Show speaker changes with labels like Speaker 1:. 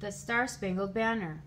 Speaker 1: The Star Spangled Banner.